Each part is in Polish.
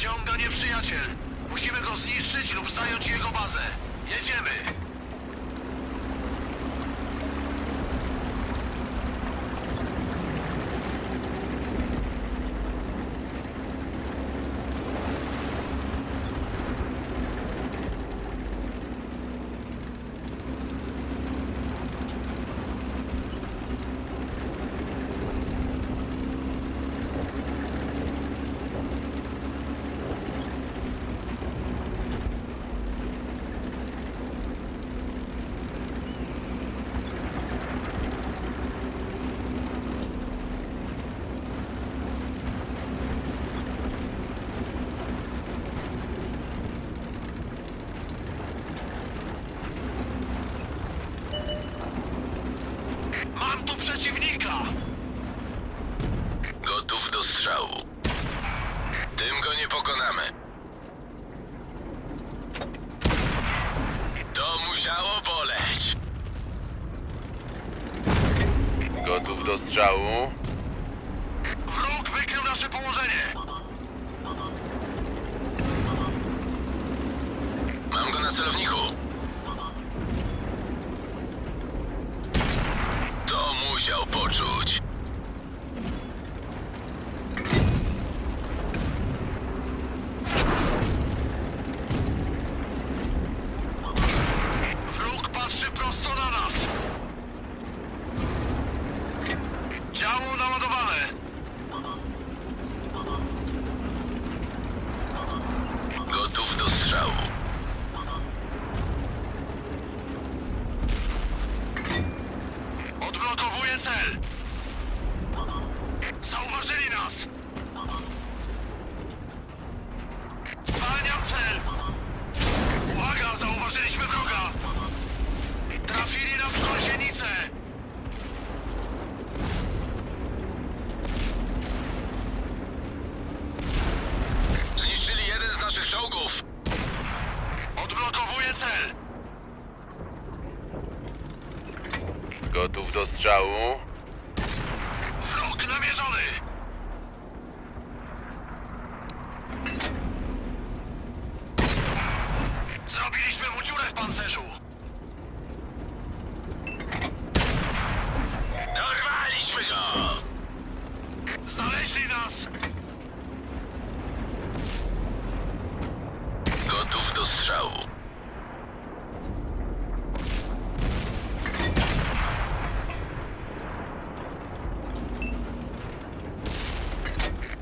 Nadciąga nieprzyjaciel. Musimy go zniszczyć lub zająć jego bazę. Jedziemy. Mam tu przeciwnika! Gotów do strzału. Tym go nie pokonamy. To musiało boleć. Gotów do strzału. Wróg wykrył nasze położenie. Mam go na celowniku. To musiał poczuć. Gąsienicę. Zniszczyli jeden z naszych czołgów. Odblokowuję cel. Gotów do strzału. Gotów do strzału.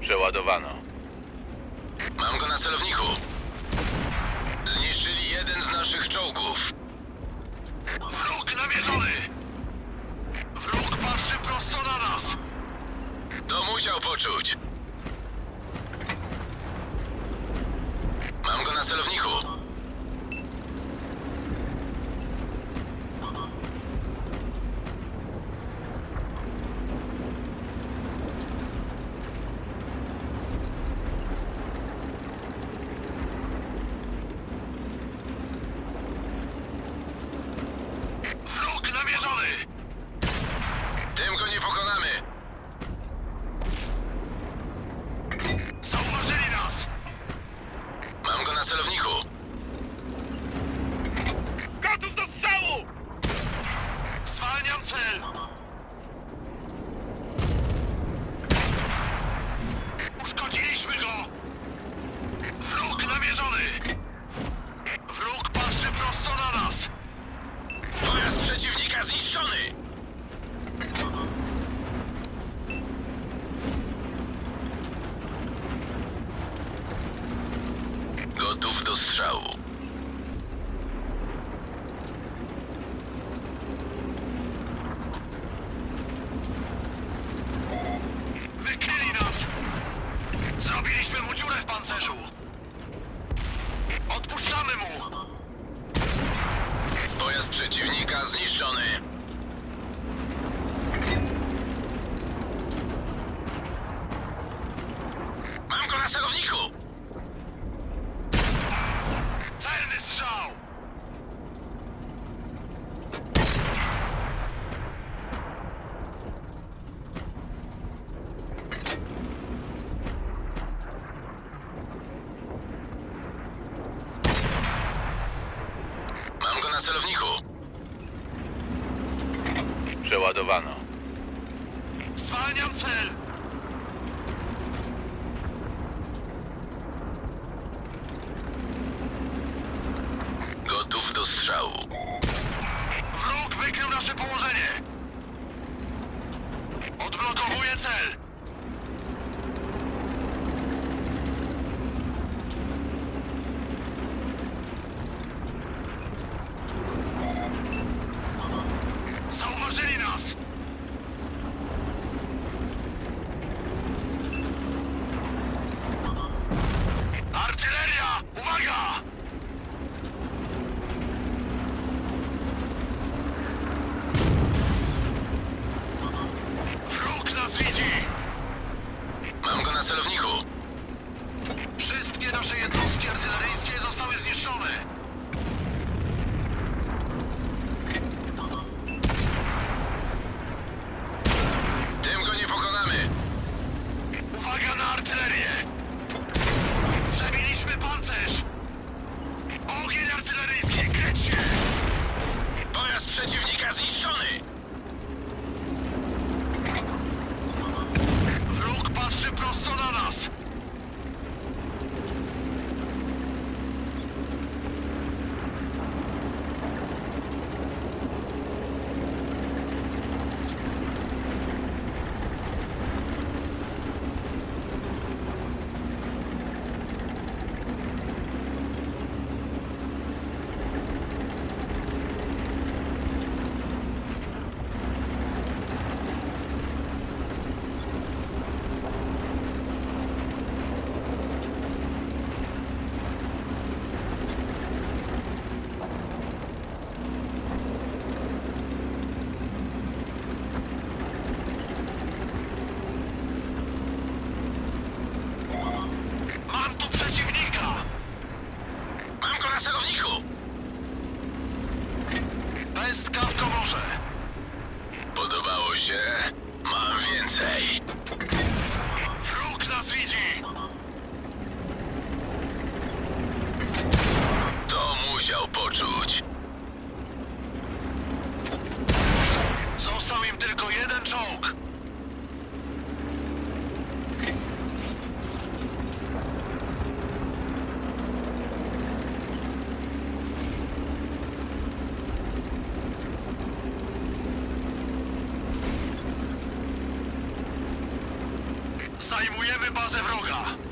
Przeładowano. Mam go na celowniku. Zniszczyli jeden z naszych czołgów. Wróg namierzony. Wróg patrzy prosto na nas. To musiał poczuć. Mam go na celowniku. Wróg namierzony. Tym go nie pokonamy. Zauważyli nas. Mam go na celowniku. Gotów do strzału! Zwalniam cel. Uszkodziliśmy go. Wróg namierzony. Wróg patrzy prosto na nas. Pojazd przeciwnika zniszczony. Gotów do strzału. Wykryli nas. Zrobiliśmy mu dziurę w pancerzu. Odpuszczamy mu. Pojazd przeciwnika zniszczony. celowniku. Przeładowano. Zwalniam cel! Gotów do strzału. Wróg wykrył nasze położenie! Zajmujemy bazę wroga!